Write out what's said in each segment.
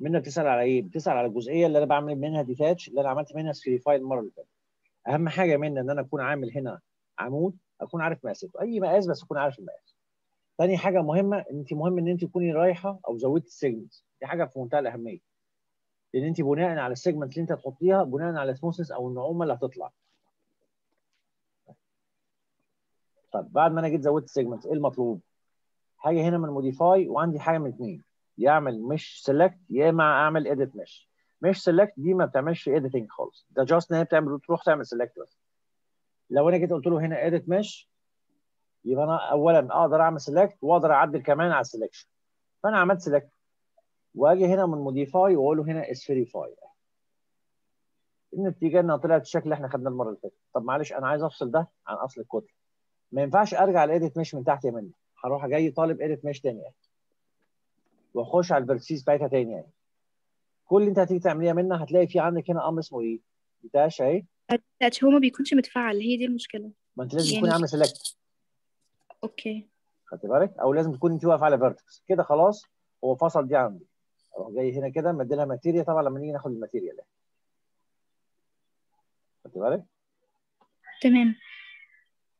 منى بتسأل على إيه؟ بتسأل على الجزئية اللي أنا بعمل منها detach اللي أنا عملت منها spherify المرة اللي فاتت. أهم حاجة منها إن أنا أكون عامل هنا عمود أكون عارف مقاساته أي مقاس بس أكون عارف المقاس. تاني حاجة مهمة إن أنت مهم إن أنت تكوني رايحة أو زودتي ال segment دي حاجة في منتهى الأهمية. لأن أنت بناء على ال segment اللي أنت هتحطيها بناء على ال smoothness أو النعومة اللي هتطلع. طب بعد ما أنا جيت زودت ال segment إيه المطلوب؟ حاجة هنا من modify وعندي حاجة من اثنين يعمل mesh select يا اما أعمل edit mesh mesh select دي ما بتعملش editing خالص. ده just إن هي بتعمل تروح تعمل select بس. لو أنا جيت قلت له هنا edit mesh يبقى أنا اولا أقدر أعمل select وأقدر أعدل كمان على ال selection فأنا عملت select وأجي هنا من modify واقول له هنا spherify النتيجة إنها طلعت الشكل اللي إحنا خدناه المرة اللي فاتت. طب معلش أنا عايز أفصل ده عن أصل الكتله ما ينفعش أرجع ل edit mesh من تحت يا منى. هروح جاي طالب edit mesh تاني. واخش على ال vertices بتاعتها تاني يعني. كل اللي انت هتيجي تعمليها منها هتلاقي في عندك هنا أمر اسمه إيه؟ detach اهي. هو ما بيكونش متفعل هي دي المشكلة. ما انت لازم يعني- تكوني عاملة select okay. خدت بالك؟ أو لازم تكون انت واقفة على vertex كده خلاص هو فصل دي عندي. أروح جاي هنا كده مديلها material طبعا لما نيجي ناخد ال material ده خدت بالك؟ تمام.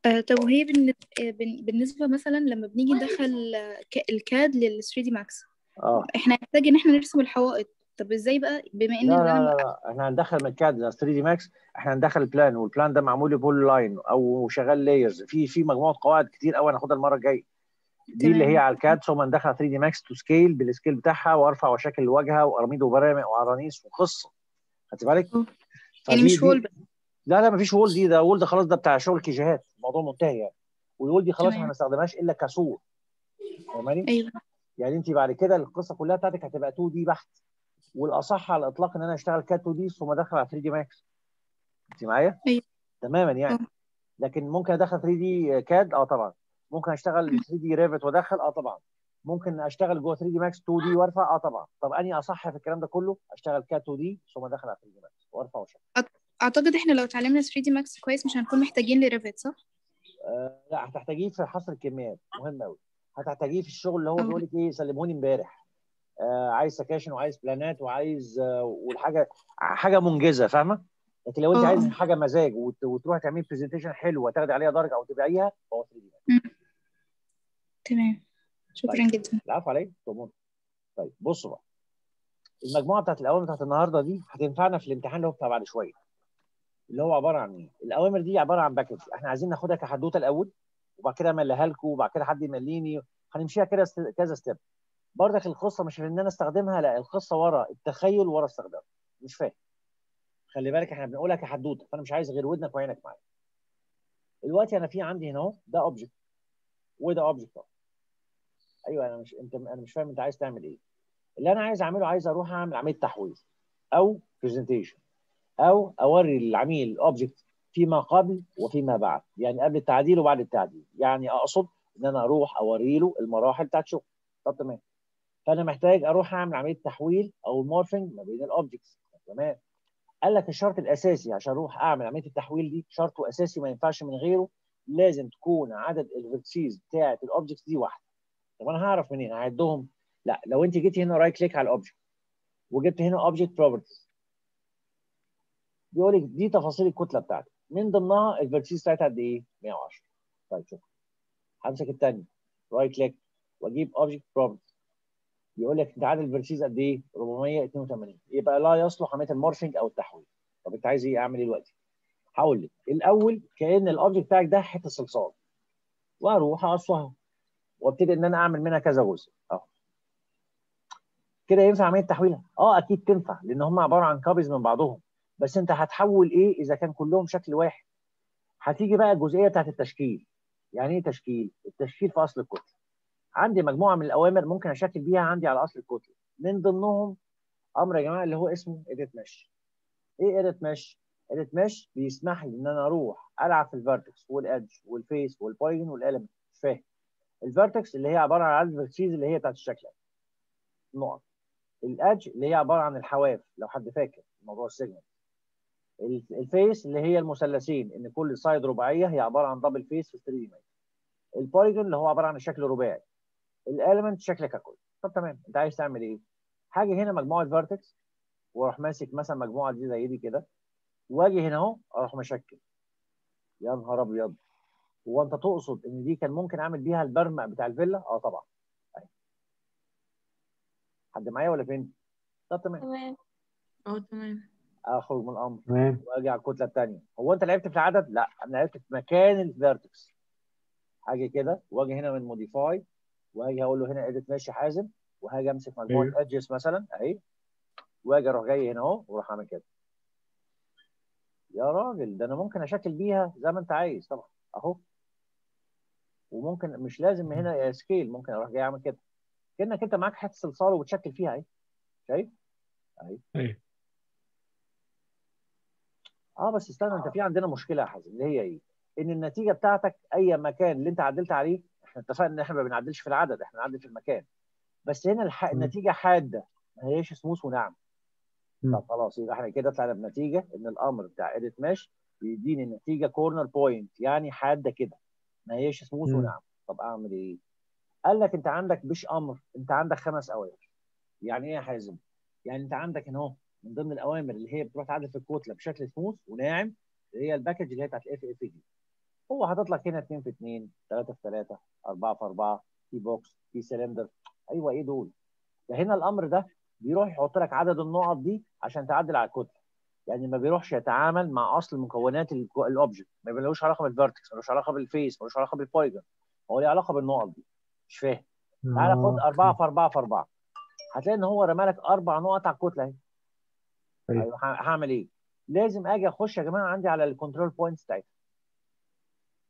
آه طب وهي بالن- آه، بالنسبة مثلا لما بنيجي ندخل آه، ال CAD لل 3D Max آه. إحنا هنحتاج إن إحنا نرسم الحوائط. طب إزاي بقى؟ بما إن لا لا لا, لا. إحنا هندخل من CAD 3D Max إحنا هندخل ال plan وال plan ده معمول polyline أو شغال layers في في مجموعة قواعد كتير قوي هناخدها المرة الجاية. دي اللي هي. على ال CAD. ثم ندخل 3D Max to scale بال scale بتاعها وأرفع وشكل الواجهة واراميد وبرامق وعرانيس وقصة. خدت بالك؟ يعني مش wall بس. لا لا مفيش wall دي ده wall ده خلاص ده بتاع شغل KG هات. الموضوع منتهي يعني. وال wall دي خلاص ما نستخدمهاش إلا كسور. فاهماني؟ أيوه. يعني انت بعد كده القصة كلها بتاعتك هتبقى 2D بحت والأصح على الإطلاق إن أنا أشتغل CAD 2D ثم أدخل على 3D Max. انت معايا؟ أيوه. تماما يعني. أه. لكن ممكن أدخل 3D CAD؟ آه طبعا. ممكن أشتغل 3D Revit وأدخل؟ آه طبعا. ممكن أشتغل جوه 3D Max 2D وأرفع؟ آه طبعا. طب أنهي أصح في الكلام ده كله؟ أشتغل CAD 2D ثم أدخل على 3D Max وأرفع واشغل أعتقد إحنا لو اتعلمنا 3D Max كويس مش هنكون محتاجين ل Revit صح؟ آه لا هتحتاجيه في حصر الكميات. مهم قوي هتحتاجيه في الشغل اللي هو. بيقول لك إيه سلموني امبارح. آه عايز sections وعايز plan ات وعايز آه والحاجة حاجة منجزة فاهمة؟ لكن لو انت. عايز حاجة مزاج وت- وتروح تعملي presentation حلو وتاخدي عليها درجة أو تبيعيها فهو 3D تمام. شكرا طيب. جدا. العفو عليك طيب بصوا بقى. المجموعة بتاعت الأوامر بتاعت النهارده دي هتنفعنا في الامتحان اللي هو بتاع بعد شوية. اللي هو عبارة عن إيه؟ الأوامر دي عبارة عن package إحنا عايزين ناخدها كحدوتة الأول. وبعد كده امليها لكم وبعد كده حد يمليني. هنمشيها كده كذا step برضك القصة مش إن أنا أستخدمها لا القصة ورا التخيل ورا استخدامها. مش فاهم. خلي بالك إحنا بنقولها كحدوته فأنا مش عايز غير ودنك وعينك معايا. دلوقتي أنا في عندي هنا أهو ده object وده object أيوه أنا مش أنت أنا مش فاهم أنت عايز تعمل إيه. اللي أنا عايز أعمله عايز أروح أعمل عمليه تحويل أو presentation أو أوري للعميل ال object فيما قبل وفيما بعد يعني قبل التعديل وبعد التعديل. يعني أقصد إن أنا أروح أوري له المراحل بتاعت شغل. طب تمام. فأنا محتاج أروح أعمل عملية تحويل أو morphing ما بين ال objects تمام. قال لك الشرط الأساسي عشان أروح أعمل عملية التحويل دي شرط أساسي ما ينفعش من غيره. لازم تكون عدد ال vertices بتاعت ال objects دي واحدة. طب أنا هعرف منين؟ هعدهم. لا لو أنت جيتي هنا right click على ال object وجبت هنا object properties بيقول لك دي تفاصيل الكتلة بتاعتك. من ضمنها ال vertices بتاعتها قد إيه؟ 110 طيب شوف همسك الثانية right click وأجيب object properties يقول لك انت عدد ال vertices قد إيه؟ 482 يبقى لا يصلح عملية ال morphing أو التحويل. طب أنت عايز إيه؟ أعمل إيه دلوقتي؟ هقول لك. الأول كأن ال object بتاعك ده حتة صلصال. وأروح أقصها. وأبتدي إن أنا أعمل منها كذا جزء. أهو. كده ينفع عملية تحويلها؟ آه أكيد تنفع. لأن هم عبارة عن copies من بعضهم. بس انت هتحول إيه إذا كان كلهم شكل واحد؟ هتيجي بقى الجزئية بتاعت التشكيل. يعني إيه تشكيل؟ التشكيل في أصل الكتله عندي مجموعة من الأوامر ممكن أشكل بيها عندي على أصل الكتله من ضمنهم أمر يا جماعة اللي هو اسمه edit mesh إيه edit mesh edit mesh بيسمح لي إن أنا أروح ألعب في ال vertex والادج والفيس والبوينت والاليمنت مش فاهم. الفيرتكس اللي هي عبارة عن عدد اللي هي بتاعت الشكل. نقط. ال edge اللي هي عبارة عن الحواف لو حد فاكر موضوع ال segment ال face اللي هي المثلثين إن كل side رباعية هي عبارة عن double face في 3 D ال polygon اللي هو عبارة عن الشكل الرباعي ال element شكل ككل. طب تمام أنت عايز تعمل إيه؟ حاجة هنا مجموعة vertex وأروح ماسك مثلا مجموعة دي زي دي كده وأجي هنا أهو أروح مشكل. يا نهار أبيض. هو أنت تقصد إن دي كان ممكن أعمل بيها البرمق بتاع الفيلا؟ آه طبعا. أيوة. حد معايا ولا فين؟ طب تمام. تمام. آه تمام. اخرج من الامر على الكتله الثانية هو انت لعبت في العدد؟ لا أنا لعبت في مكان ال vertex. هاجي كده واجي هنا من modify واجي أقول له هنا edit mesh يا حازم وهاجي امسك مجموعه أيوه. edges مثلا أهي. واجي أروح جاي هنا أهو وأروح أعمل كده. يا راجل ده أنا ممكن أشكل بيها زي ما أنت عايز طبعا. أهو. وممكن مش لازم هنا scale ممكن أروح جاي أعمل كده. كأنك أنت معاك حتة صلصال وبتشكل فيها أهي. شايف؟ أهي. أيوه. آه بس استنى أنت في عندنا مشكلة يا حازم اللي هي إيه؟ إن النتيجة بتاعتك أي مكان اللي أنت عدلت عليه إحنا اتفقنا إن إحنا ما بنعدلش في العدد إحنا بنعدل في المكان بس هنا الح... النتيجة حادة ما هيش سموث وناعم مم. طب خلاص يبقى إحنا كده طلعنا بنتيجة إن الأمر بتاع edit mesh بيديني النتيجة corner point يعني حادة كده ما هيش سموث مم. وناعم طب أعمل إيه؟ قال لك أنت عندك مش أمر أنت عندك خمس اوامر يعني إيه يا حازم؟ يعني أنت عندك هنا أهو من ضمن الأوامر اللي هي بتروح تعدل في الكتله بشكل سموث وناعم اللي هي ال package اللي هي بتاعت ال FFD هو حاطط لك هنا 2 في 2 3 في 3 4 في 4 في box في سلندر. أيوه إيه دول؟ ده هنا الأمر ده بيروح يحط لك عدد النقط دي عشان تعدل على الكتله يعني ما بيروحش يتعامل مع أصل مكونات ال object ما بيلوش علاقة بال vertex ملوش علاقة بال face ملوش علاقة بال polygon هو ليه علاقة بالنقط دي. مش فاهم. تعالى خد آه، 4 في 4 في 4 هتلاقي إن هو رمى لك أربع نقط على الكتله أهي. أيوه ه- هعمل إيه؟ لازم آجي أخش يا جماعة عندي على ال control points بتاعتها.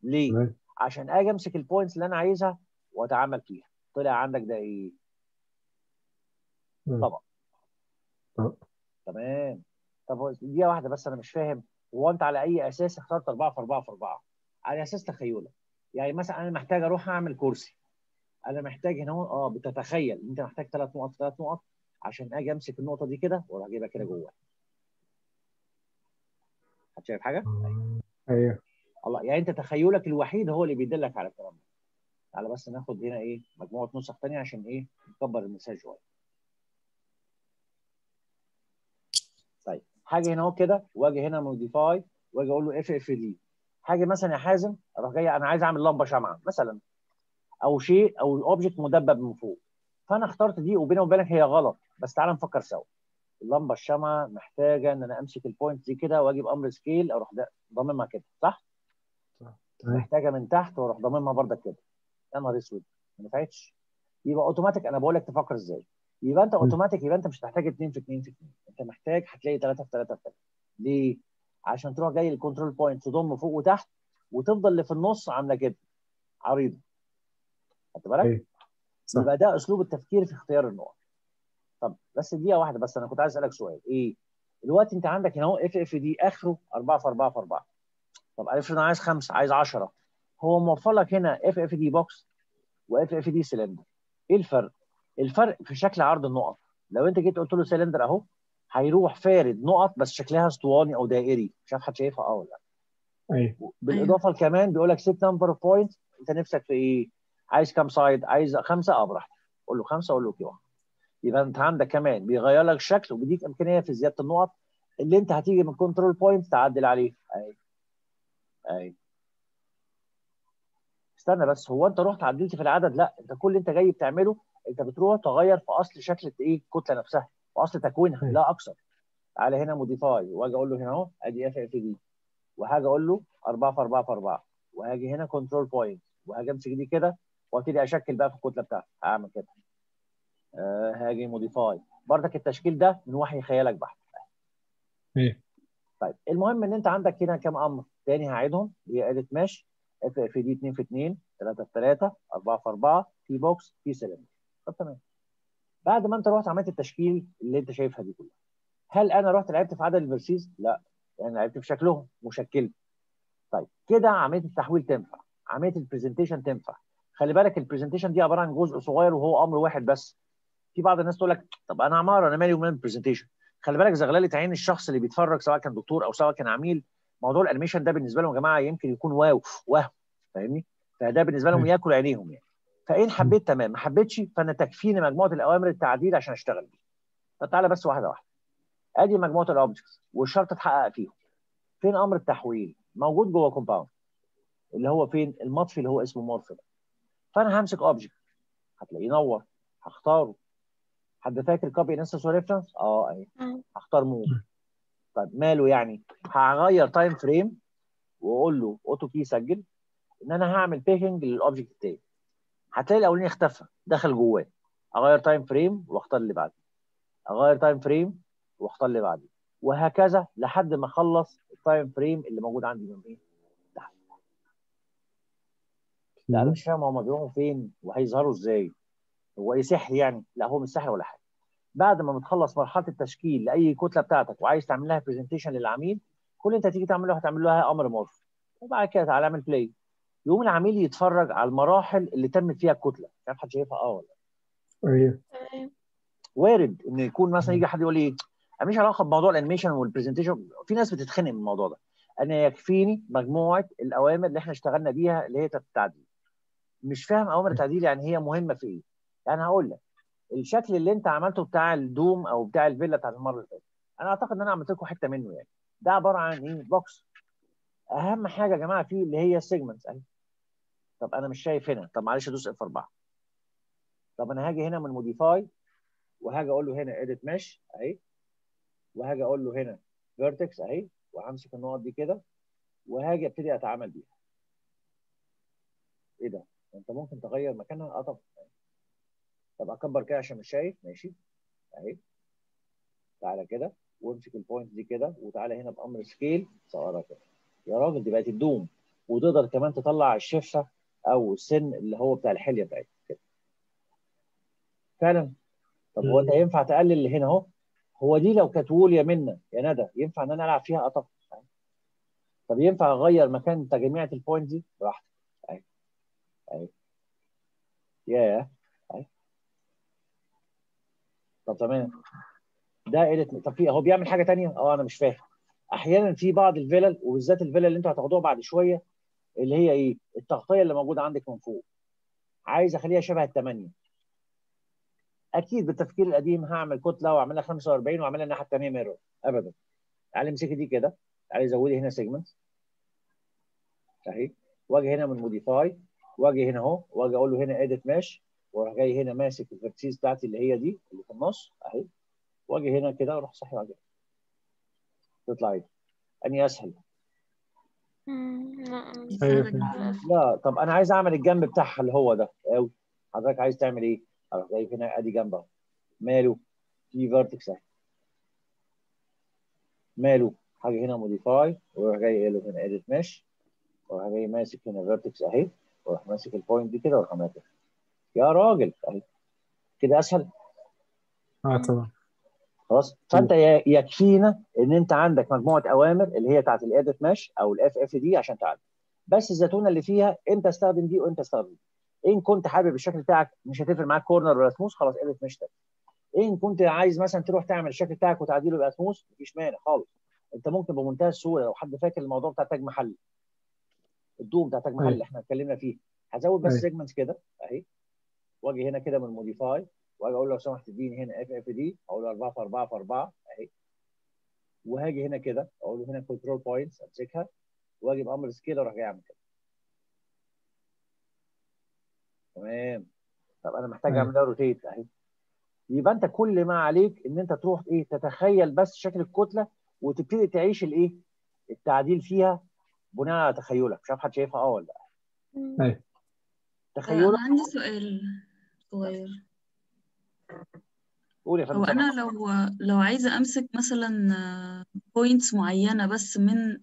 ليه؟ عشان آجي أمسك ال points اللي أنا عايزها وأتعامل فيها. طلع عندك ده إيه؟ طبعا. طبعا. تمام. طب دقيقة واحدة بس أنا مش فاهم. هو أنت على أي أساس اخترت 4 في 4 في 4 على أساس تخيلك. يعني مثلا أنا محتاج أروح أعمل كرسي. أنا محتاج هنا آه بتتخيل. أنت محتاج ثلاث نقط ثلاث نقط. عشان آجي أمسك النقطة دي كده وأروح أجيبها كده جوه. حد شايف حاجة؟ أيوه. الله يعني أنت تخيلك الوحيد هو اللي بيدلك على الكلام ده. تعالى بس ناخد هنا إيه مجموعة نسخ ثانية عشان إيه نكبر المثال شوية. طيب حاجة هنا أهو كده واجي هنا موديفاي واجي أقول له FFD حاجة مثلا يا حازم أروح جاي أنا عايز أعمل لمبة شمعة مثلا أو شيء أو object مدبب من فوق. فأنا اخترت دي وبيني وبينك هي غلط بس تعالى نفكر سوا. اللمبه الشمعة محتاجة إن أنا أمسك ال point دي كده واجي بامر scale أروح ضاممها كده صح؟ تمام. محتاجة من تحت وأروح ضاممها بردك كده. يا نهار أسود. ما نفعتش. يبقى اوتوماتيك أنا بقول لك تفكر إزاي. يبقى أنت اوتوماتيك يبقى أنت مش هتحتاج 2 في 2 في 2 أنت محتاج هتلاقي 3 في 3 في 3 ليه؟ عشان تروح جاي ال control point تضم فوق وتحت وتفضل اللي في النص عاملة كده. عريضة. خدت بالك؟ صح. يبقى ده أسلوب التفكير في اختيار النقط. طب بس دقيقة واحدة بس أنا كنت عايز أسألك سؤال. إيه؟ دلوقتي أنت عندك هنا أهو FFD آخره 4 في 4 في 4 طب افرض أنا عايز خمسة عايز 10 هو موفر لك هنا FFD box و FFD cylinder إيه الفرق؟ الفرق في شكل عرض النقط. لو أنت جيت قلت له سلندر أهو هيروح فارد نقط بس شكلها أسطواني أو دائري. مش عارف حد شايفها؟ آه ولا لأ. أيوه. بالاضافه كمان بيقول لك set number of point أنت نفسك في إيه؟ عايز كام side؟ عايز خمسة؟ آه براحتك. قول له خمسة قول له okay واحد يبقى انت عندك كمان بيغير لك الشكل وبيديك امكانية في زيادة النقط اللي انت هتيجي من control point تعدل عليه. أي. أي. استنى بس هو انت رحت عدلت في العدد؟ لا انت كل اللي انت جاي بتعمله انت بتروح تغير في اصل شكل إيه الكتلة نفسها واصل تكوينها. لا أكثر. تعالى هنا modify واجي أقول له هنا اهو ادي FFD وهاجي أقول له 4 في 4 في 4 وهاجي هنا control point وهاجي امسك دي كده وابتدي اشكل بقى في الكتلة بتاعتي. هعمل كده. هاجي modify برضك التشكيل ده من وحي خيالك بحت. أيوه طيب المهم إن أنت عندك هنا كام أمر؟ تاني هعيدهم. هي edit mesh FFD 2 في 2 3 في 3 4 في 4 في box في سلندر طب تمام. بعد ما أنت رحت عملت التشكيل اللي أنت شايفها دي كلها هل أنا رحت لعبت في عدد ال vertices؟ لا. يعني لعبت في شكلهم وشكلت. طيب كده عمليه التحويل تنفع. عمليه ال presentation تنفع. خلي بالك ال presentation دي عبارة عن جزء صغير وهو أمر واحد بس. في بعض الناس تقول لك طب أنا عمارة أنا مالي ومال ال presentation خلي بالك زغللة عين الشخص اللي بيتفرج سواء كان دكتور أو سواء كان عميل. موضوع ال animation ده بالنسبة لهم يا جماعة يمكن يكون wow وهم فاهمني؟ فده بالنسبة لهم. ياكل عينيهم يعني. فإن حبيت تمام. ما حبيتش فأنا تكفيني مجموعة الأوامر التعديل عشان أشتغل بيه طب تعالى بس واحدة واحدة. أدي مجموعة ال objects والشرط اتحقق فيهم. فين أمر التحويل؟ موجود جوه compound اللي هو فين؟ المطفي اللي هو اسمه morph فأنا همسك object هتلاقيه نور هختاره. حد فاكر copy instance و reference آه اهي هختار morph طيب ماله يعني؟ هغير time frame وأقول له auto key سجل إن أنا هعمل picking لل object التاني. هتلاقي الأولاني اختفى دخل جواه. أغير time frame وأختار اللي بعده. أغير time frame وأختار اللي بعده. وهكذا لحد ما أخلص ال time frame اللي موجود عندي من إيه تحت لا أنا مش فاهم هما بيروحوا فين؟ وهيظهروا إزاي؟ هو إيه سحر يعني. لا هو مش سحر ولا حاجة. بعد ما بتخلص مرحلة التشكيل لأي كتلة بتاعتك وعايز تعمل لها presentation للعميل كل اللي انت تيجي تعمله هتعمل لها أمر morph وبعد كده تعالى اعمل play يقوم العميل يتفرج على المراحل اللي تمت فيها الكتلة. مش عارف حد شايفها؟ آه ولا أيوه. وارد إن يكون مثلا يجي حد يقول لي أنا ماليش علاقة بموضوع ال animation وال presentation في ناس بتتخنق من الموضوع ده. أنا يكفيني مجموعة الأوامر اللي إحنا اشتغلنا بيها اللي هي التعديل. مش فاهم أوامر التعديل يعني هي مهمة في إيه. يعني هقول لك الشكل اللي انت عملته بتاع ال dome أو بتاع الفيلا بتاعت المرة اللي فاتت أنا اعتقد ان أنا عملت لكم حتة منه يعني. ده عبارة عن إيه؟ box اهم حاجة يا جماعة فيه اللي هي ال segments أهي. طب أنا مش شايف هنا. طب معلش ادوس F 4 طب أنا هاجي هنا من modify وهاجي أقول له هنا edit mesh أهي. وهاجي أقول له هنا vertex أهي. وهمسك النقط دي كده. وهاجي أبتدي أتعامل بيها. إيه ده؟ أنت ممكن تغير مكانها. أه طب طب أكبر كده عشان مش شايف. ماشي. أهي. تعالى كده. وامسك ال point دي كده وتعالى هنا بأمر scale صغرها كده. يا راجل دي بقت ال dome. وتقدر كمان تطلع الشفه أو السن اللي هو بتاع الحلية بتاعتك. كده. فعلا. طب هو أنت ينفع تقلل اللي هنا أهو؟ هو دي لو كانت wall يا منى يا ندى ينفع إن أنا ألعب فيها آه طب ينفع أغير مكان تجميعة ال point دي؟ براحتك. أهي. أهي. ياه. طب تمام. ده قلت طب في هو بيعمل حاجة ثانية آه أنا مش فاهم. أحيانا في بعض الفلل وبالذات الفلل اللي أنتوا هتاخدوها بعد شوية اللي هي إيه؟ التغطية اللي موجودة عندك من فوق. عايز أخليها شبه الثمانيه أكيد بالتفكير القديم هعمل كتلة وأعملها 45 وأعملها الناحية الثانية mirror ابدا. تعالي امسكي دي كده. تعالي زودي هنا segment أهي. واجي هنا من modify واجي هنا أهو. واجي أقول له هنا edit mesh وأروح جاي هنا ماسك ال vertices بتاعتي اللي هي دي اللي في النص أهي. واجي هنا كده وأروح صحي وأجي. تطلع إيه أني أسهل. لا طب أنا عايز أعمل الجنب بتاعها اللي هو ده. قوي حضرتك عايز تعمل إيه؟ أروح جاي هنا أدي جنب أهو. ماله؟ في vertex أهي. ماله؟ حاجة هنا modify وأروح جاي قايل له هنا edit mesh وأروح جاي ماسك هنا vertex أهي. وأروح ماسك ال point دي كده وأروح عاملها كده يا راجل اهي كده أسهل؟ آه طبعا. خلاص. فأنت يكفينا إن أنت عندك مجموعة أوامر اللي هي بتاعت ال edit mesh أو ال FFD عشان تعدل. بس الزتونه اللي فيها إمتى استخدم دي وامتى استخدم دي. إن كنت حابب الشكل بتاعك مش هتفرق معاك corner ولا سموث خلاص edit mesh تاني إن كنت عايز مثلا تروح تعمل الشكل بتاعك وتعديله يبقى سموث مفيش مانع خالص. أنت ممكن بمنتهى السهولة لو حد فاكر الموضوع بتاع تاج محل ال dome بتاع تاج محل اللي إحنا اتكلمنا فيه. هزود بس segments كده أهي. واجي هنا كده من modify واجي أقول له لو سمحت اديني هنا FFD أقول له 4 في 4 في 4 أهي. وهاجي هنا كده أقول له هنا control points أمسكها. وأجي بأمر scale أروح جاي أعمل كده. تمام. طب أنا محتاج أعمل rotate أهي. يبقى أنت كل ما عليك إن أنت تروح إيه تتخيل بس شكل الكتلة وتبتدي تعيش الإيه التعديل فيها بناء على تخيلك. مش عارف حد شايفها آه ولا لأ؟ أيوه. تخيلك. أنا عندي سؤال. صغير. قول يا فندم. هو أنا لو لو عايزة أمسك مثلا points معينة بس من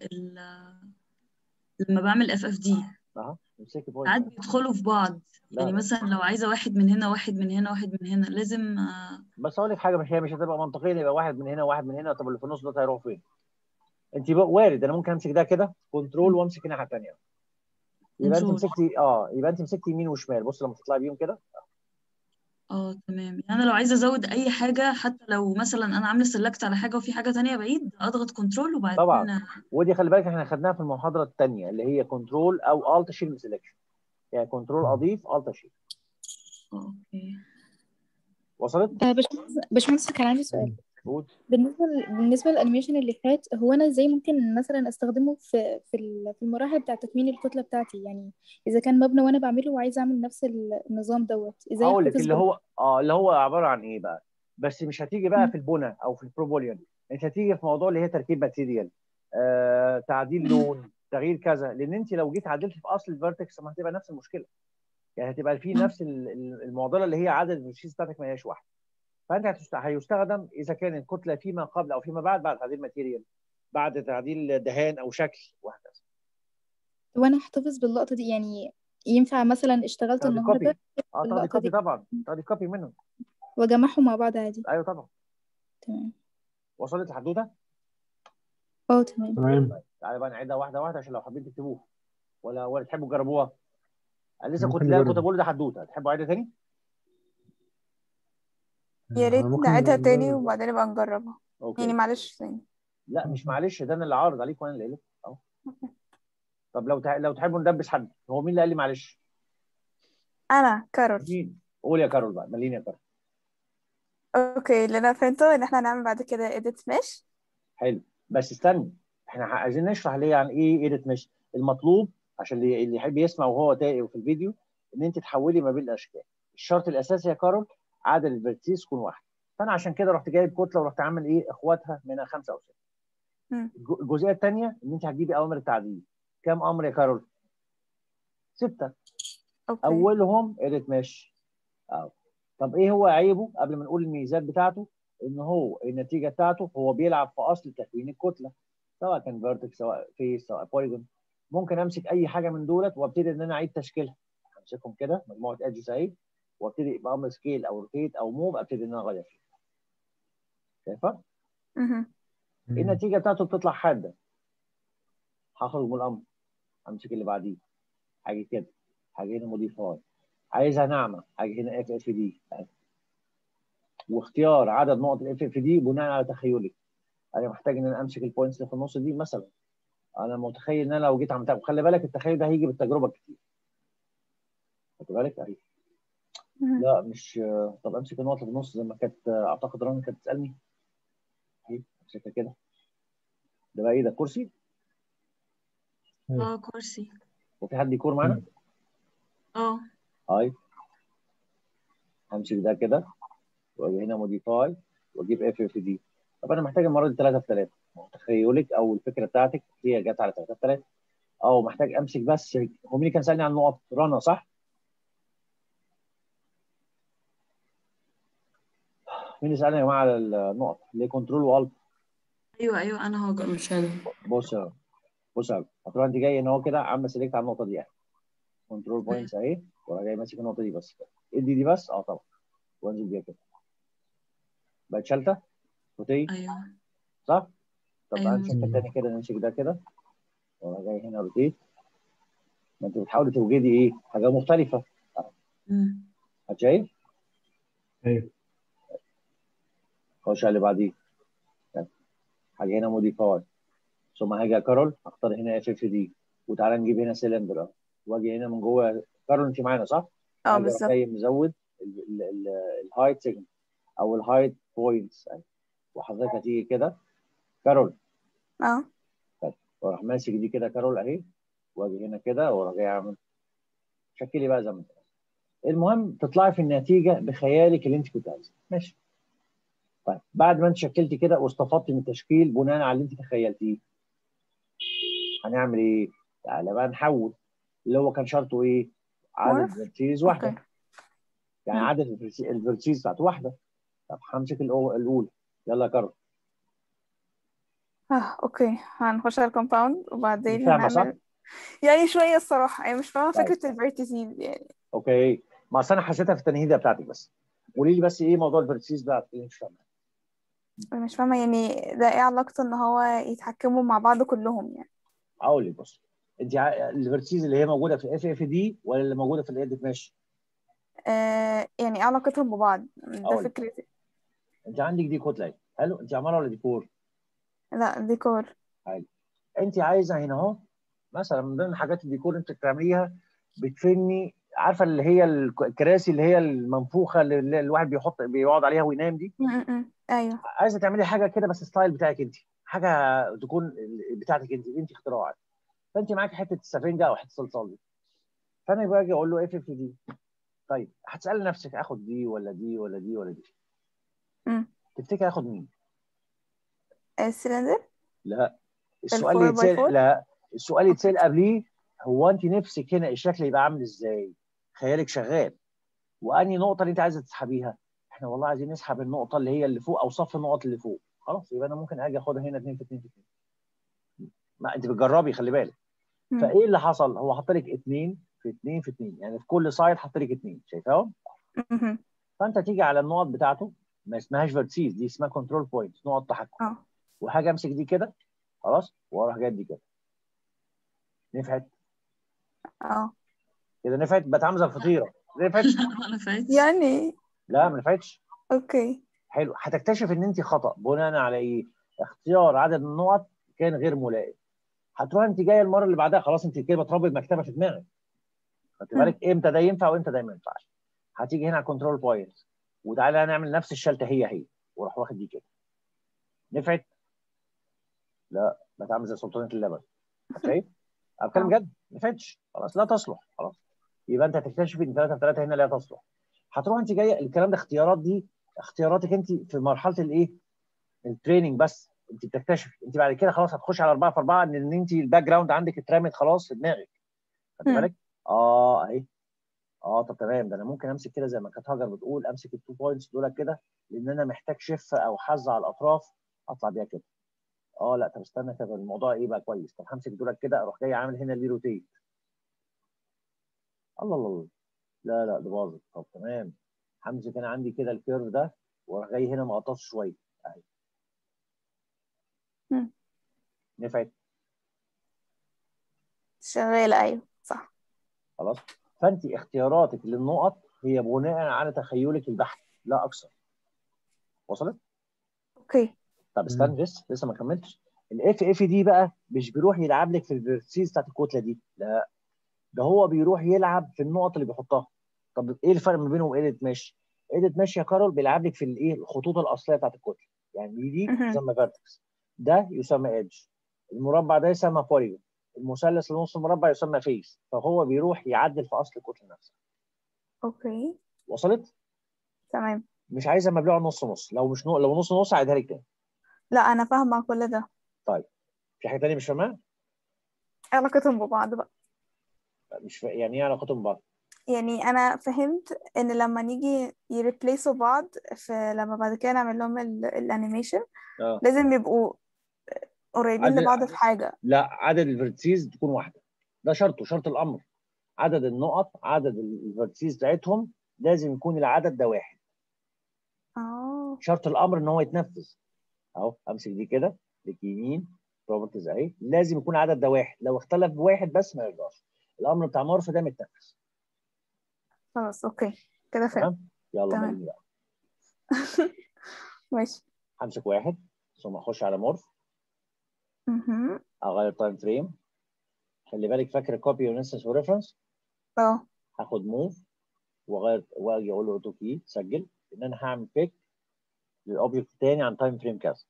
لما بعمل FFD ساعات point بيدخلوا في بعض. لا يعني لا. مثلا لو عايزة واحد من هنا واحد من هنا واحد من هنا لازم آه، بس أقول لك حاجة مش هي مش هتبقى منطقية يبقى واحد من هنا وواحد من هنا. طب اللي في النص ده هيروح فين؟ أنت بقى وارد. أنا ممكن أمسك ده كده control وأمسك الناحيه الثانية يبقى أنت. مسكتي آه يبقى أنت مسكتي يمين وشمال. بص لما تطلعي بيهم كده آه تمام. يعني أنا لو عايزة أزود أي حاجة حتى لو مثلا أنا عاملة select على حاجة وفي حاجة تانية بعيد أضغط control وبعدين طبعا. ودي خلي بالك إحنا خدناها في المحاضرة الثانية اللي هي control أو alt شيل selection يعني control أضيف alt شيل okay. وصلت؟ آه، باشمهندس باشمهندس كان عندي سؤال. قول بالنسبة ل- بالنسبة لل animation اللي فات هو أنا إزاي ممكن مثلا أستخدمه في في في المراحل بتاعة تكوين الكتلة بتاعتي؟ يعني إذا كان مبنى وأنا بعمله وعايزة أعمل نفس ال- النظام دوت إزاي هقول لك اللي هو آه اللي هو عبارة عن إيه بقى؟ بس مش هتيجي بقى مم. في البنى أو في ال boolean. أنت هتيجي في موضوع اللي هي تركيب material. آه تعديل لون تغيير كذا. لأن أنت لو جيت عدلت في أصل ال vertex ما هتبقى نفس المشكلة. يعني هتبقى في. نفس ال- ال- المعضلة اللي هي عدد ال vertices بتاعتك ما هياش واحدة فانت هيستخدم إذا كان الكتلة فيما قبل أو فيما بعد بعد تعديل material بعد تعديل دهان أو شكل وهكذا؟ وأنا أحتفظ باللقطة دي يعني ينفع مثلا اشتغلت copy آه تاخدي copy طبعا تاخدي copy منهم وأجمعهم مع بعض عادي. أيوه طبعا. تمام. وصلت الحدوتة؟ أه تمام. تمام. تعالى بقى نعيدها واحدة واحدة عشان لو حابين تكتبوها. ولا ولا تحبوا تجربوها. أنا لسه كنت لا. كنت بقول ده حدوتة. تحبوا اعيدها تاني؟ يا ريت ممكن نعيدها تاني. وبعدين نبقى نجربها. okay. يعني معلش ثاني لا مش معلش ده أنا اللي عارض عليك وأنا اللي قايل لك. أهو. طب لو تع... لو تحبوا ندبس حد. هو مين اللي قال لي معلش؟ أنا كارول. مين؟ قول يا كارول بقى مليني يا كارول. okay اللي أنا فهمته إن إحنا هنعمل بعد كده edit mesh. حلو. بس استني إحنا عايزين نشرح ليه عن إيه edit mesh المطلوب عشان اللي اللي يحب يسمع وهو تائه في الفيديو إن أنت تحولي ما بين الأشكال. الشرط الأساسي يا كارول عدد ال vertices يكون واحد. فأنا عشان كده رحت جايب كتلة ورحت عامل إيه إخواتها منها خمسة أو ستة. الجزئية الثانية إن أنت هتجيبي أوامر التعديل. كام أمر يا كارول؟ ستة. okay. أولهم edit mesh اهو طب إيه هو عيبه قبل ما نقول الميزات بتاعته؟ إن هو النتيجة بتاعته هو بيلعب في أصل تكوين الكتلة سواء كان vertex سواء face سواء polygon ممكن أمسك أي حاجة من دولت وأبتدي إن أنا أعيد تشكيلها. أمسكهم كده مجموعة edges اهي وابتدي بامر scale أو rotate أو move أبتدي إن أنا أغير فيها. شايفة؟ النتيجة بتاعته بتطلع حادة. هخرج من الأمر. امسك اللي بعديه. حاجة كده. حاجة هنا modify عايزها ناعمة. حاجة هنا FFD واختيار عدد نقط ال FFD بناء على تخيلك أنا محتاج إن أنا أمسك البوينتس اللي في النص دي مثلا. أنا متخيل إن أنا لو جيت عملت وخلي بالك التخيل ده هيجي بالتجربة كتير. خد بالك؟ لا مش طب أمسك النقط اللي في النص زي ما كانت أعتقد رنا كانت بتسألني. اهي أمسكها كده. ده بقى إيه ده كرسي؟ آه كرسي. وفي حد يكون معانا؟ آه. هاي همسك ده كده وأجي هنا modify وأجيب FFD طب أنا محتاج المرة دي 3 في 3 تخيلك أو الفكرة بتاعتك هي جت على 3 في 3 أو محتاج أمسك بس هو مين كان سألني عن النقط؟ رنا صح؟ مين اللي سالني يا جماعة على النقط؟ اللي هي control و alt أيوه أيوه أنا هاجر مش أنا. بص يا بص يا هتروح أنت جاي إن هو كده عامل select على النقطة دي اهي control points أهي وراح جاي ماسك النقطة دي بس. ادي دي بس. آه طبعا. وانزل بيها كده. بقت شلته روتي أيوه. صح؟ طب أيوة. امسك التاني كده نمسك ده كده. وراح جاي هنا rotate ما أنت بتحاولي توجدي إيه؟ حاجة مختلفة. مم. هتشايف؟ أيوه. خش على اللي بعديه. حاجة هنا modify ثم هاجي كارول اختار هنا FFD وتعالى نجيب هنا سيلندر اهو واجي هنا من جوه كارول انت معانا صح؟ آه بالظبط مزود ال height أو ال height points وحضرتك هتيجي كده كارول آه. وأروح ماسك دي كده كارول اهي واجي هنا كده وأروح جاي اعمل شكلي بقى زي ما انت. المهم تطلعي في النتيجه بخيالك اللي انت كنت عايزاه ماشي طيب بعد ما انت شكلتي كده واستفدتي من التشكيل بناء على اللي انت تخيلتيه هنعمل إيه؟ تعالى بقى نحول اللي هو كان شرطه إيه؟ عدد morph؟ vertices واحدة okay يعني مم. عدد ال vertices بتاعت واحدة طب همسك الأولى يلا يا آه okay هنخش على ال compound وبعدين صح؟ هنعمل يعني شوية الصراحة يعني مش فاهمة طيب. فكرة ال vertices يعني okay ما أصل أنا حسيتها في التنهيدة بتاعتك بس قولي لي بس إيه موضوع ال vertices ده اللي مش فاهمها مش فاهمة يعني ده إيه علاقته إن هو يتحكموا مع بعض كلهم يعني؟ أقول لك بص انت ال vertices اللي هي موجودة في ال FFD ولا اللي موجودة في ال edit ماشي آه يعني إيه علاقتهم ببعض؟ ده. فكرتي. أنت عندك دي كتله اهي. حلو؟ أنت عماره ولا ديكور؟ لا ديكور. أنت عايزة هنا أهو مثلا من ضمن حاجات الديكور أنت بتعمليها بتفني عارفة اللي هي الك- الكراسي اللي هي المنفوخة اللي الواحد بيحط بيقعد عليها وينام دي. أيوه. عايزة تعملي حاجة كده بس style بتاعك انت حاجة تكون بتاعتك انت انت اختراعك. فانت معاكي حتة السفنجه أو حتة الصلصال دي فأنا باجي أقول له FFD طيب هتسال نفسك آخد دي ولا دي ولا دي ولا دي؟ م. تفتكر آخد مين؟ السلندر؟ لا. السؤال يتسال؟ لا. السؤال اللي يتسأل قبليه هو انت نفسك هنا الشكل يبقى عامل إزاي؟ خيالك شغال. وأنهي نقطة اللي انت عايزة تسحبيها؟ إحنا والله عايزين نسحب النقطة اللي هي اللي فوق أو صف النقط اللي فوق. خلاص يبقى أنا ممكن أجي أخدها هنا 2 في 2 في 2 ما أنت بتجربي خلي بالك. فإيه اللي حصل؟ هو حط لك 2 في 2 في 2 يعني في كل side حط لك 2 شايفاهم؟ فأنت تيجي على النقط بتاعته. ما اسمهاش vertices دي اسمها control point نقط تحكم. آه. وحاجه أمسك دي كده خلاص وأروح جايب دي كده. نفعت؟ آه. كده نفعت بتعمل زي الفطيرة. نفعت؟ يعني لا ما نفعتش. أوكي. حلو. هتكتشف إن انت خطأ بناء على إيه؟ اختيار عدد النقط كان غير ملائم. هتروح انت جاية المرة اللي بعدها خلاص انت كده بتربي المكتبة في دماغك. خدت. بالك؟ إمتى ده ينفع وإمتى ده ما ينفعش. هتيجي هنا على control point وتعالى نعمل نفس الشلتة هي هي. وراح واخد دي كده. نفعت؟ لا. بتعمل زي سلطانية اللبن. شايف؟ أنا بتكلم آه. جد. ما نفعتش. خلاص لا تصلح. خلاص. يبقى أنت هتكتشف إن 3 في 3 هنا لا تصلح. هتروح انت جاية الكلام ده اختيارات دي اختياراتك انت في مرحلة الايه؟ ال training بس انت بتكتشف انت بعد كده خلاص هتخش على 4 في 4 ان إن انت ال background عندك اترمت خلاص في دماغك. خدت. بالك؟ آه اهي آه طب تمام. ده أنا ممكن أمسك كده زي ما كانت هاجر بتقول أمسك ال two points دول كده لأن أنا محتاج شفه أو حزه على الأطراف أطلع بيها كده. آه لأ طب استنى كده الموضوع إيه بقى كويس؟ طب همسك دول كده أروح جاي عامل هنا ليه rotate الله الله الله. لا لا ده باظت. طب تمام. همسك أنا عندي كده ال curve ده وأروح جاي هنا مقطعه شوية. أهي. نفعت. شغالة. أيوه صح. خلاص. فأنت اختياراتك للنقط هي بناء على تخيلك البحثي لا أكثر. وصلت؟ أوكي. طب استنى لسه لسه ما كملتش. ال FFD بقى مش بيروح يلعب لك في ال vertices بتاعت الكتلة دي. لا. ده هو بيروح يلعب في النقط اللي بيحطها. طب إيه الفرق ما بينهم وايه ماشي؟ إيه ماشي يا كارول بيلعب لك في الايه الخطوط الأصلية بتاعت الكتله يعني دي. تسمى vertex ده يسمى edge المربع ده يسمى polygon المثلث اللي نص المربع يسمى face فهو بيروح يعدل في أصل الكتله نفسها okay. وصلت؟ تمام. مش عايزه مبلوعه نص نص. لو مش نو... لو نص نص عيدها لك تاني. لا أنا فاهمة كل ده. في حاجة تانية مش فاهمها؟ علاقتهم ببعض بقى. مش فا... يعني إيه علاقتهم ببعض؟ يعني أنا فهمت إن لما نيجي ي replace وا بعض في لما بعد كده نعمل لهم ال- ال animation آه. لازم يبقوا قريبين عدد- لبعض في حاجة. لا عدد ال vertices تكون واحدة. ده شرطه شرط الأمر. عدد النقط عدد ال vertices بتاعتهم لازم يكون العدد ده واحد. آه. شرط الأمر إن هو يتنفذ. أهو أمسك دي كده لك يمين properties أهي. لازم يكون العدد ده واحد. لو اختلف بواحد بس ما يرضاش. الأمر بتاع morph ده متنفذ خلاص okay. كده فهمت يلا تمام. نقلني بقى. ماشي. همسك واحد ثم أخش على مورف. مهم. أغير تايم فريم خلي بالك فاكر كوبي ونسنس وريفرنس آه. هاخد موف واغير وأجي أقول له اوتو كي سجل. إن أنا هعمل بيك للاوبجكت الثاني عن تايم فريم كذا.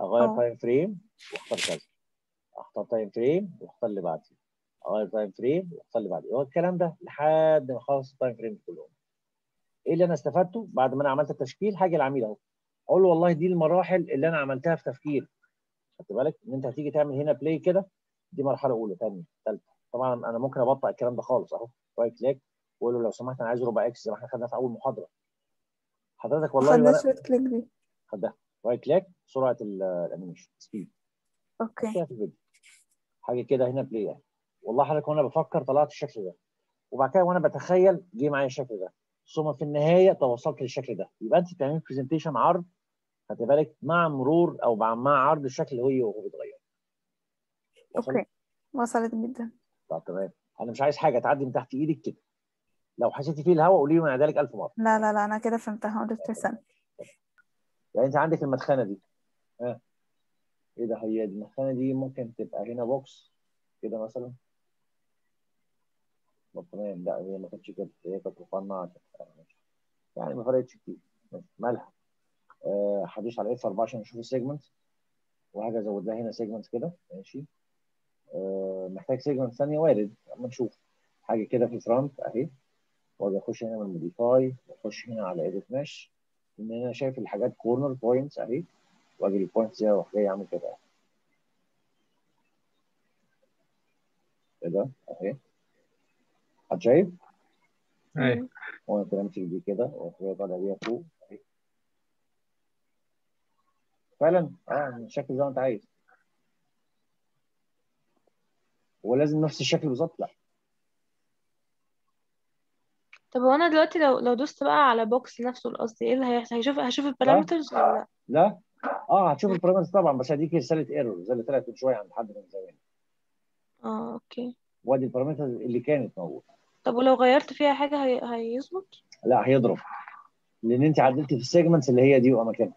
أغير. تايم فريم وأختار كذا. أختار تايم فريم وأختار اللي بعديه. اغير تايم فريم واختار اللي بعديه هو الكلام ده لحد ما أخلص التايم فريم كلهم. إيه اللي أنا استفدته؟ بعد ما أنا عملت التشكيل هاجي العميل أهو. أقول له والله دي المراحل اللي أنا عملتها في تفكير. خدت بالك؟ إن أنت هتيجي تعمل هنا play كده دي مرحلة أولى ثانية ثالثه طبعا أنا ممكن أبطئ الكلام ده خالص أهو. right click وأقول له لو سمحت أنا عايز ربع x زي ما إحنا خدنا في أول محاضرة. حضرتك والله خدنا شوية click دي. خدها. right click سرعة ال- ال animation speed okay. حاجة كده هنا play يعني. والله حضرتك وأنا بفكر طلعت الشكل ده. وبعد كده وأنا بتخيل جه معايا الشكل ده. ثم في النهاية توصلت للشكل ده. يبقى انت بتعمل presentation عرض خدي بالك مع مرور أو مع عرض الشكل هو وهو بيتغير؟ okay. وصلت جدا. طب تمام. أنا مش عايز حاجة تعدي من تحت إيدك كده. لو حسيتي فيه الهواء قولي لي وأنا لك 1000 مرة. لا لا لا أنا كده فهمتها 100% يعني أنت عندك المدخنة دي. ها؟ إيه ده هي المدخنة دي ممكن تبقى هنا box كده مثلا؟ تمام لا هي ما كانتش كده هي كانت مقنعة. يعني ما فرقتش كتير. مالها؟ آه، هدوس على F 4 عشان أشوف ال segment وهاجي أزود لها هنا segment كده ماشي. آه، محتاج segment ثانية وارد. أما نشوف. حاجة كده في ال front أهي. وأجي أخش هنا من modify وأخش هنا على edit mesh ان أنا شايف الحاجات corner points أهي. وأجي ال points دي أروح جاي اعمل كده. كده أهي. حد شايف؟ أيوه وأنا كده امسك دي كده وأروح جاي طالع بيها فوق. فعلا آه الشكل زي ما أنت عايز. هو لازم نفس الشكل بالظبط لا. طب هو أنا دلوقتي لو لو دوست بقى على box نفسه القصدي إيه اللي هيحصل؟ هيشوف هشوف ال parameters ولا لا؟ لا. آه هتشوف ال parameters طبعا بس هتديك رسالة error زي اللي طلعت من شوية عند حد من زمان. آه okay. وادي ال parameters اللي كانت موجودة. طب ولو غيرت فيها حاجة هي... هيظبط؟ لا هيضرب. لأن أنت عدلتي في ال segments اللي هي دي واماكنها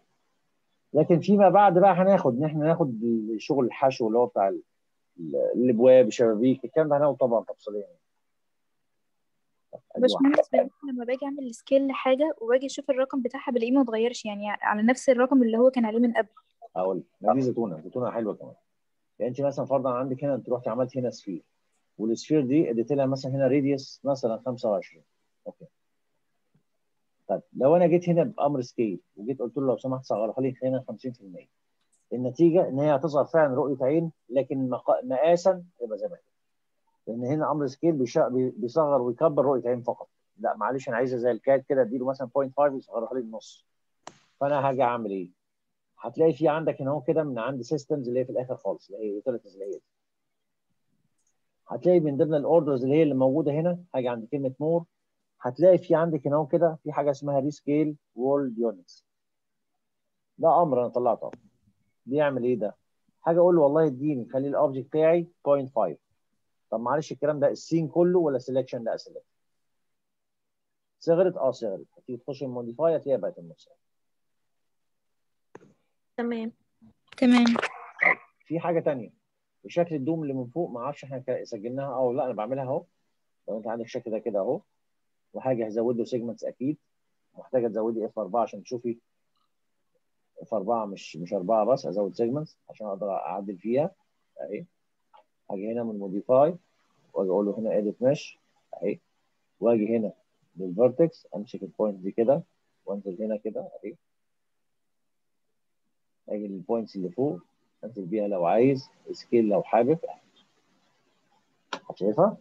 لكن فيما بعد بقى هناخد إن إحنا ناخد شغل الحشو اللي هو بتاع ال- ال- الأبواب الشبابيك الكلام ده هناخده طبعا تفصيليا. أدي واحدة. باشمهندس لما باجي أعمل scale لحاجة وباجي أشوف الرقم بتاعها بلاقيه ما اتغيرش يعني على نفس الرقم اللي هو كان عليه من قبل. أقول لك. دي زيتونة. زيتونة حلوة كمان. يعني أنت مثلا فرضا عندك هنا أنت رحتي عملت هنا sphere وال sphere دي اديت لها مثلا هنا radius مثلا 25 okay. طيب لو أنا جيت هنا بأمر scale وجيت قلت له لو سمحت صغرها لي هنا 50% النتيجة إن هي هتظهر فعلا رؤيه عين لكن مقا- مقاسا يبقى زي ما هي. لأن هنا أمر scale بيصغر ويكبر رؤيه عين فقط. لا معلش أنا عايزها زي ال CAD كده أديله مثلا 0.5 يصغرها لي النص. فأنا هاجي أعمل إيه؟ هتلاقي في عندك هنا هو كده من عند systems اللي هي في الآخر خالص اللي هي اللي هي دي. هتلاقي من ضمن ال orders اللي هي اللي موجودة هنا حاجة عند كلمة more هتلاقي في عندك هنا كده في حاجة اسمها rescale world units ده أمر أنا طلعته. بيعمل إيه ده؟ حاجة أقول له والله اديني خلي ال object بتاعي 0.5 طب معلش الكلام ده ال scene كله ولا سelection لا سelection صغرت؟ آه صغرت. هتيجي تخش ال modify هتلاقيها بقت النص تمام. تمام. في حاجة تانية. شكل ال dome اللي من فوق ما أعرفش إحنا سجلناها أو لا أنا بعملها أهو. لو أنت عندك الشكل ده كده أهو. وحاجة هزود له segments أكيد. محتاجة تزودي F4 عشان تشوفي F4 مش مش 4 بس ازود segments عشان أقدر أعدل فيها. أهي. هاجي هنا من modify وأجي أقول له هنا edit mesh أهي. وأجي هنا لل vertex أمسك ال point دي كده. وأنزل هنا كده. أهي. أجي لل points اللي فوق. انزل بيها لو عايز scale لو حابب شايفها؟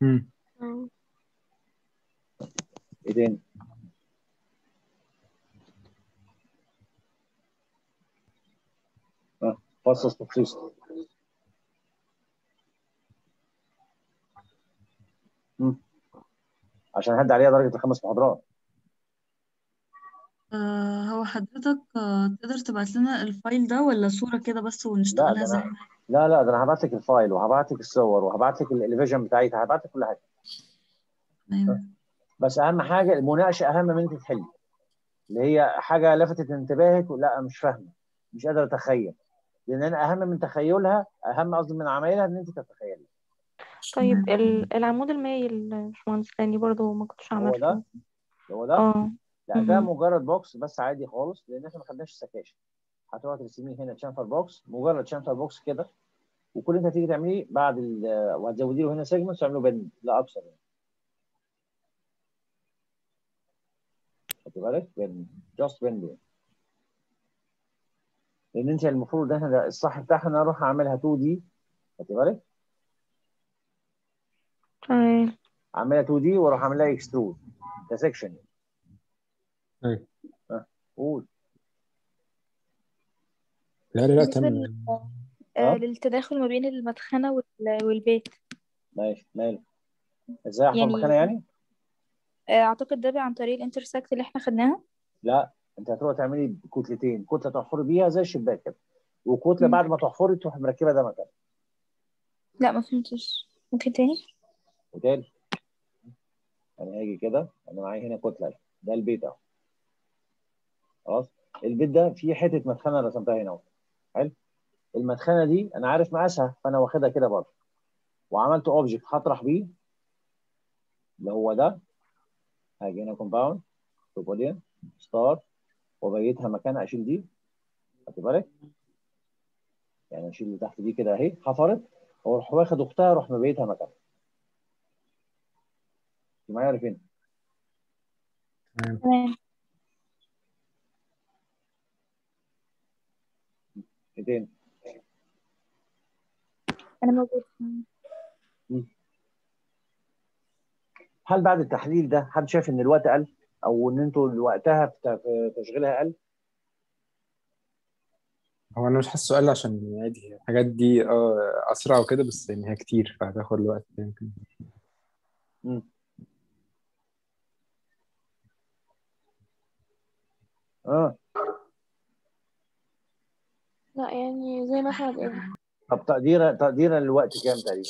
مم. آه إيه تاني؟ ها فصص تخصيص. عشان هدي عليها درجة الخمس محاضرات آه هو حضرتك آه تقدر تبعت لنا ال file ده ولا صورة كده بس لا ونشتغلها ده زي أنا ما لا لا ده أنا هبعت لك ال file وهبعت لك الصور وهبعت لك ال elevation بتاعتها هبعت لك كل تمام. بس أهم حاجة المناقشة أهم من انت تحلي اللي هي حاجة لفتت انتباهك لا مش فاهمة مش قادر أتخيل. لأن أنا أهم من تخيلها أهم قصدي من عمايلها إن أنت تتخيلي. طيب ال- العمود المايل يا باشمهندس لاني برضو ما كنتش هو عملته ده هو ده؟ آه. لا ده. مجرد box بس عادي خالص لأن إحنا ما خدناش السكاشن. هتروح ترسميه هنا chamfer box مجرد chamfer box كده. وكل اللي انت هتيجي تعمليه بعد ال وهتزودي له هنا segments تعمله bend لا أكثر يعني. خدت بالك؟ bend just bend يعني. لأن أنت المفروض ده ده الصح بتاعها إن أنا أروح أعملها 2D خدت بالك؟ تمام. أعملها 2D وأروح أعملها extrude ك section أيوة. قول. لا لا لا بالنسبة تمام لل- آه، آه للتداخل ما بين المدخنة وال- والبيت. ماشي ماله. إزاي احفر يعني مكانها يعني؟ آه، أعتقد ده عن طريق الانترسكت اللي إحنا خدناها. لا أنت هتروح تعملي كتلتين. كتلة تحفري بيها زي الشباك كده. وكتلة مم. بعد ما تحفري تروح مركبة ده مكان لا ما فهمتش. ممكن تاني؟ وتاني أنا هاجي كده. أنا معايا هنا كتلة. ده البيت أهو. خلاص؟ البيت ده فيه حتة مدخنة رسمتها هنا أهو. حلو؟ المدخنة دي أنا عارف مقاسها فأنا واخدها كده برضه. وعملت اوبجكت هطرح بيه. اللي هو ده. هاجي هنا كومباوند توبولين ستار وبيتها مكان أشيل دي. خدت بالك؟ يعني أشيل اللي تحت دي كده أهي. حفرت. وأروح واخد أختها أروح مبيتها انت معايا ولا فين؟ تمام. تاني؟ أنا موجود هل بعد التحليل ده حد شايف إن الوقت قل أو إن أنتوا وقتها في تشغيلها قل؟ هو أنا مش حاسس سؤال عشان عادي الحاجات دي آه أسرع وكده بس يعني هي كتير فهتاخد وقت يمكن. آه لا يعني زي ما إحنا قلنا طب تقدير تقديرا الوقت كام تقريبا؟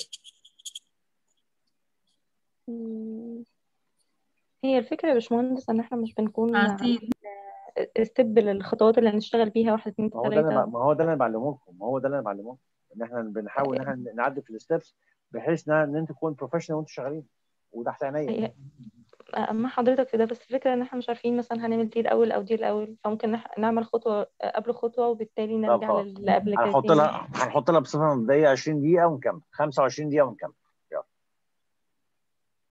هي الفكرة يا باشمهندس إن إحنا مش بنكون ساعتين استب للخطوات اللي هنشتغل بيها واحد اتنين ما هو ده تلاتة. ما هو ده اللي أنا بعلمه لكم ما هو ده اللي أنا بعلمه لكم إن إحنا بنحاول إن إحنا نعدي في الستبس بحيث إن إن أنتوا تكونوا بروفيشنال وأنتوا شغالين وتحت عينيا. اما حضرتك في ده بس الفكرة إن إحنا مش عارفين مثلا هنعمل دي الأول أو دي الأول فممكن نح- نعمل خطوة قبل خطوة وبالتالي نرجع للي قبل كده هنحط لها هنحط لها بصفة مبدئية 20 دقيقة ونكمل 25 دقيقة ونكمل.